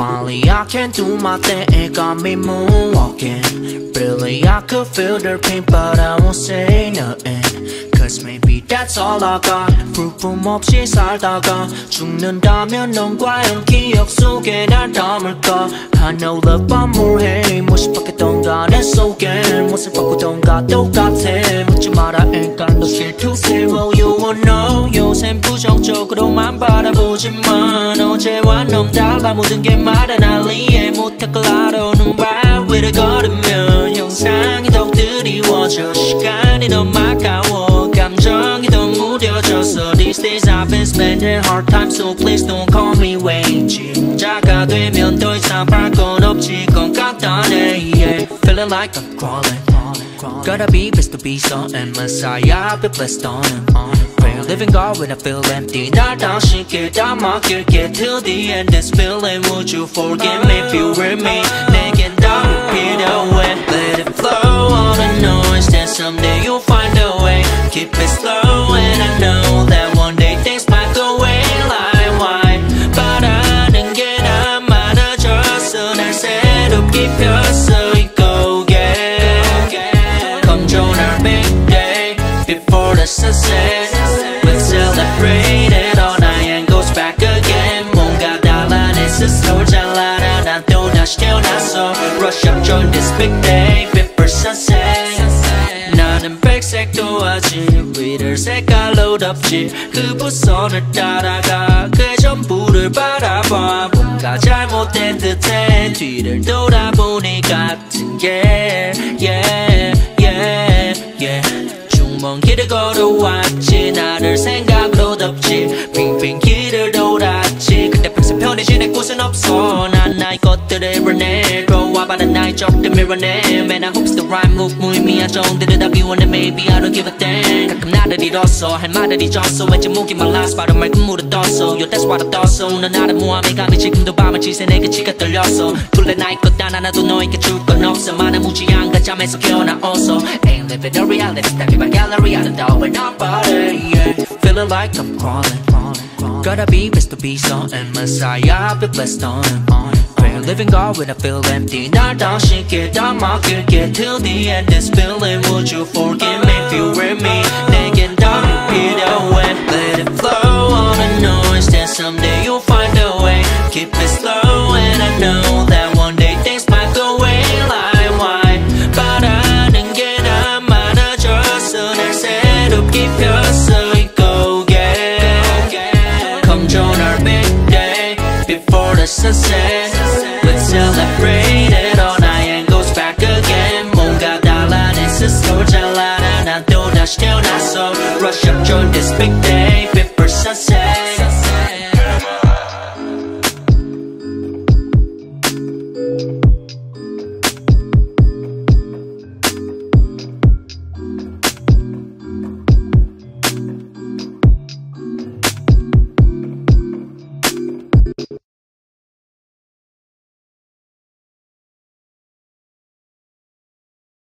Finally I can do my thing, it got me moonwalking Really I could feel their pain but I won't say nothing Cause maybe that's all I got 볼품없이 살다가 죽는다면 넌 과연 기억 속에 날 담을까 I know love I'm more hey 무엇이 바뀌었던가 내 속엔 무엇을 바꾸던가 똑같아 묻지 마라 ain't got no shit to say Well you won't know 요샌 부정적으로만 바라 보지만 어제와 너무 달라 모든 게 말은 알리에 못할 걸 알아 눈발 위를 걸으면 형상이 더욱 드리워져 시간이 너무 아까워 감정이 더 무뎌져서 These days I've been spending hard time So please don't call me wait 자가 되면 더 이상 발건 없지 건 간단해 yeah. Feeling like I'm crawling Gotta be best to be so and Messiah be blessed on him Pray living God when I feel empty 날 다시 깨다 맡길게 Till the end this feeling Would you forgive me if you were me 내겐 다 필요 Join this big day Before sunset. 나는 백색도 하지 위를 색깔로 덮지. 그 부선을 따라가 그 전부를 바라봐. 뭔가 잘못된 듯해 뒤를 돌아보니 같은 게 것들을 불내 들어와봐는 나의 적들 밀어내 Man I hope the right move 무의미한 정들을 다 비워내 Maybe I don't give a damn 가끔 나를 잃었어 할 말을 잊었어 왠지 목이 말라서 바로 맑은 물을 떴어 Yo that's what I thought so 넌 나를 모함해 감히 지금도 밤을 지새 내 그치가 떨렸어 둘레 나의 것단 하나도 너에게 줄 건 없어 많은 무지한 가잠에서 깨어나어서 Ain't living the reality Stepping by gallery 아름다운 nobody yeah. Feeling like I'm crawling, crawling, crawling Gotta be best to be so and Messiah be blessed on him Pray living God when I feel empty 날 다시 깨다 맡길게 Till the end this feeling Would you forgive me if you were me 내겐 더 필요해 Let it flow all the noise Then someday you'll find a way Keep it slow and I know that one day things might go away like wine 바라는 게 다 많아졌어 날 새롭게 폈 the sunset Let's celebrate it all night and goes back again 뭔가 달라 내 스스로 잘 알아 난 또다시 태어났어 Rush up join this big day Before sunset